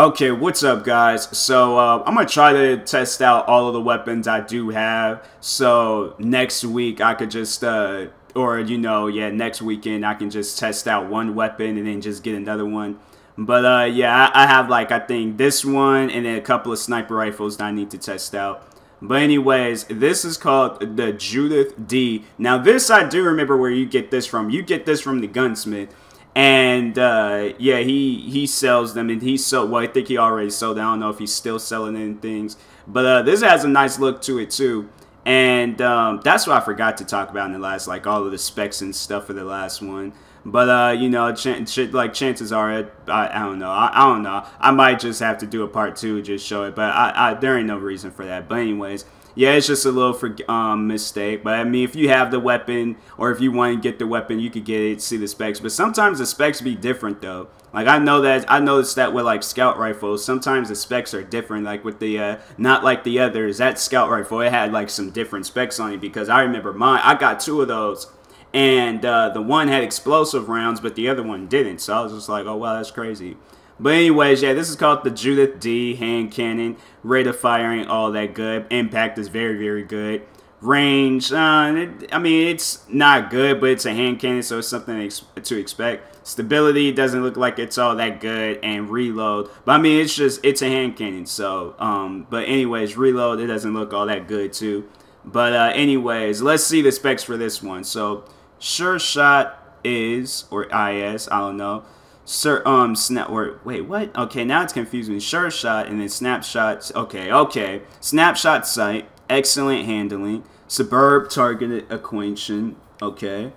Okay, what's up, guys? So, uh, I'm gonna try to test out all of the weapons I do have. So, next week I could just, uh, or, you know, yeah, next weekend I can just test out one weapon and then just get another one. But, uh, yeah, I, I have, like, I think this one and then a couple of sniper rifles that I need to test out. But anyways, this is called the Judith D. Now, this I do remember where you get this from. You get this from the gunsmith and uh, yeah, he he sells them, and he sold. Well, I think he already sold. I don't know if he's still selling any things, but uh, this has a nice look to it too. And um, that's what I forgot to talk about in the last, like all of the specs and stuff for the last one. But uh, you know, ch- like chances are, I, I don't know. I, I, don't know. I might just have to do a part two, just show it. But I, I, there ain't no reason for that. But anyways, yeah, it's just a little for, um, mistake. But I mean, if you have the weapon or if you want to get the weapon, you could get it, see the specs. But sometimes the specs be different though. Like I know that I noticed that with like scout rifles, sometimes the specs are different. Like with the uh, not like the others. That scout rifle, it had like some different specs on it because I remember mine. I got two of those, and uh, the one had explosive rounds, but the other one didn't. So I was just like, oh wow, that's crazy. But anyways, yeah, this is called the Judith D hand cannon. Rate of firing, all that good. Impact is very, very good. Range, uh, it, I mean, it's not good, but it's a hand cannon, so it's something to expect. Stability doesn't look like it's all that good, and reload. But I mean, it's just it's a hand cannon, so. Um, but anyways, reload it doesn't look all that good too. But uh, anyways, let's see the specs for this one. So, sure shot is or is I don't know Sir, um, snap, wait, what? Okay, now it's confusing. Sure shot and then snapshots. Okay, okay. Snapshot sight, excellent handling, suburb targeted acquaintation. Okay,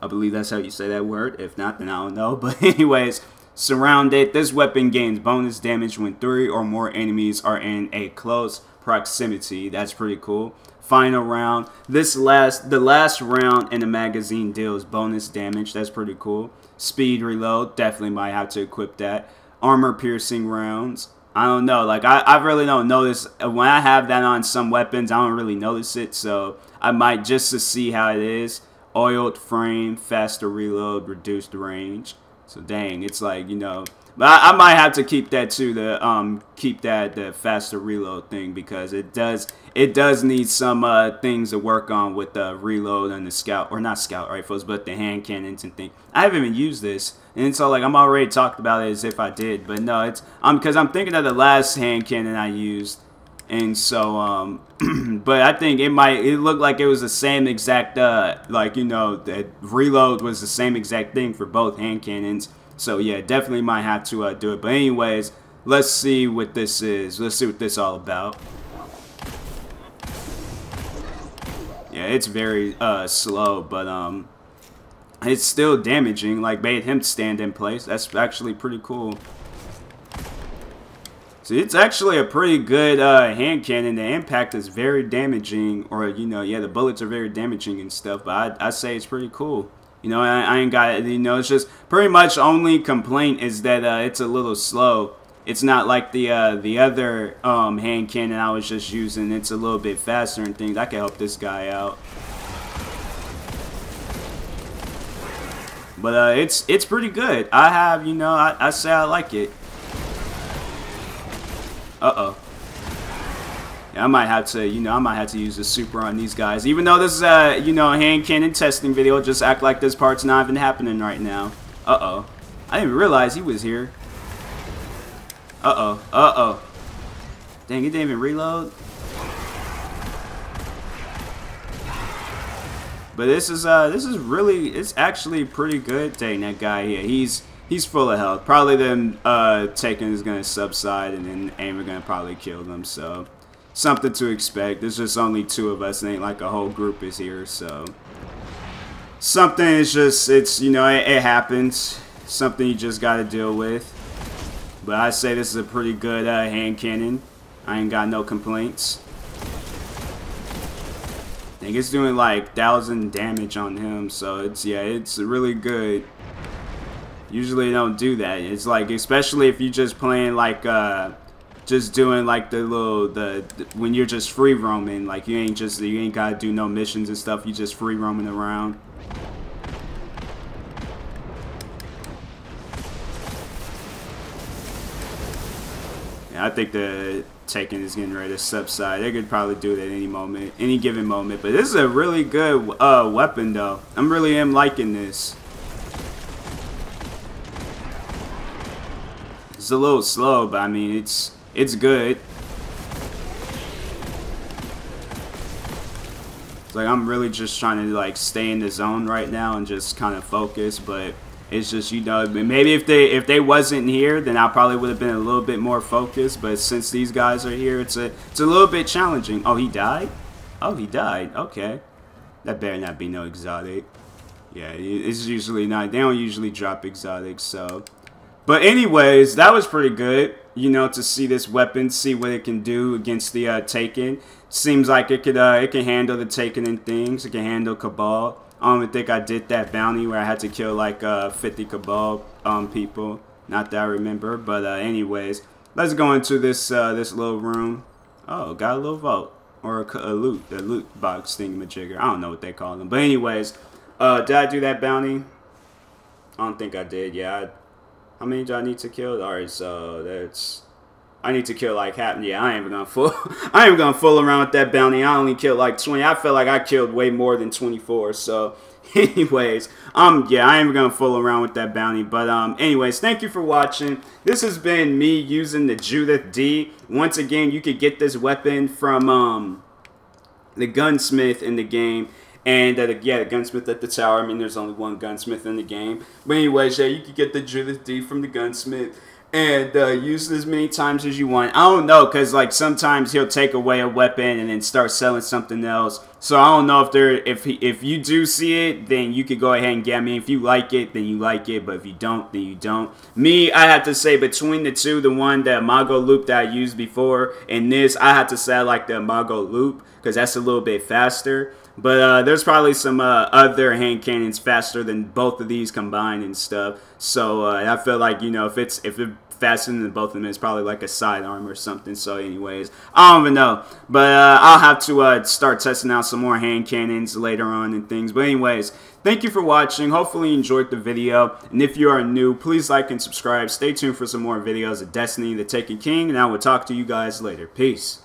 I believe that's how you say that word. If not, then I don't know. But anyways, surrounded. This weapon gains bonus damage when three or more enemies are in a close proximity. That's pretty cool. Final round. This last, the last round in the magazine deals bonus damage. That's pretty cool. Speed reload, definitely might have to equip that. Armor piercing rounds. I don't know. Like I, I really don't notice uh, when I have that on some weapons. I don't really notice it, so I might just to see how it is. Oiled frame, faster reload, reduced range. So dang, it's like you know but I, I, might have to keep that too to um keep that the faster reload thing because it does it does need some uh things to work on with the reload and the scout or not scout rifles but the hand cannons and things. I haven't even used this and so like I'm already talked about it as if I did, but no, it's um because I'm thinking of the last hand cannon I used. And so, um, but I think it might, it looked like it was the same exact, uh, like, you know, the reload was the same exact thing for both hand cannons. So yeah, definitely might have to uh, do it. But anyways, let's see what this is. Let's see what this all about. Yeah, it's very uh, slow, but um, it's still damaging. Like made him stand in place. That's actually pretty cool. So it's actually a pretty good uh, hand cannon. The impact is very damaging, or you know, yeah, the bullets are very damaging and stuff. But I I say it's pretty cool. You know, I, I ain't got You know, it's just pretty much only complaint is that uh, it's a little slow. It's not like the uh, the other um, hand cannon I was just using. It's a little bit faster and things. I can help this guy out. But uh, it's it's pretty good. I have, you know, I, I say I like it. Uh-oh. I might have to, you know, I might have to use the super on these guys. Even though this is a, you know, a hand cannon testing video, just act like this part's not even happening right now. Uh-oh. I didn't realize he was here. Uh-oh. Uh-oh. Dang, he didn't even reload. But this is uh this is really it's actually pretty good. Dang that guy here. He's he's full of health. Probably then uh Taken is gonna subside and then aim are gonna probably kill them, so something to expect. There's just only two of us. It ain't like a whole group is here, so something is just it's you know it, it happens. Something you just got to deal with. But I say this is a pretty good uh, hand cannon. I ain't got no complaints. I think it's doing like thousand damage on him, so it's yeah, it's really good. Usually don't do that. It's like especially if you're just playing like uh just doing like the little the, the, when you're just free roaming like you ain't just you ain't gotta do no missions and stuff you just free roaming around Yeah, I think the Taken is getting ready to subside. They could probably do it at any moment, any given moment. But this is a really good uh, weapon, though. I'm really am liking this. It's a little slow, but I mean, it's it's good. It's like I'm really just trying to like stay in the zone right now and just kind of focus, but it's just you know maybe if they if they wasn't here, then I probably would have been a little bit more focused. But since these guys are here, it's a it's a little bit challenging. Oh, he died. Oh, he died. Okay, that better not be no exotic. Yeah, it's usually not. They don't usually drop exotics, so. But anyways, that was pretty good. You know, to see this weapon, see what it can do against the uh, Taken. Seems like it could uh, it can handle the Taken and things. It can handle Cabal. I don't even think I did that bounty where I had to kill like uh, 50 Cabal um, people. Not that I remember, but uh, anyways, let's go into this uh, this little room. Oh, got a little vault or a, a loot, a loot box thingamajigger. I don't know what they call them, but anyways, uh, did I do that bounty? I don't think I did. Yeah. I, how many do I need to kill? All right, so that's I need to kill like half. Yeah, I ain't gonna fool. I ain't gonna fool around with that bounty. I only killed like 20. I feel like I killed way more than 24. So, anyways, um, yeah, I ain't gonna fool around with that bounty. But um, anyways, thank you for watching. This has been me using the Judith D. Once again, you could get this weapon from um, the gunsmith in the game. And uh, yeah, the gunsmith at the tower. I mean, there's only one gunsmith in the game. But anyways, yeah, you could get the Judith D from the gunsmith and uh, use it as many times as you want. I don't know, cause like sometimes he'll take away a weapon and then start selling something else. So I don't know if there, if he, if you do see it, then you could go ahead and get me. If you like it, then you like it. But if you don't, then you don't. Me, I have to say between the two, the one that Mago loop that I used before and this, I have to say I like the Mago loop because that's a little bit faster. But uh, there's probably some uh, other hand cannons faster than both of these combined and stuff. So uh, I feel like you know if it's if it faster than both of them. It's probably like a sidearm or something. So, anyways, I don't even know. But uh, I'll have to uh, start testing out some more hand cannons later on and things. But anyways, thank you for watching. Hopefully you enjoyed the video. And if you are new, please like and subscribe. Stay tuned for some more videos of Destiny, the Taken King. And I will talk to you guys later. Peace.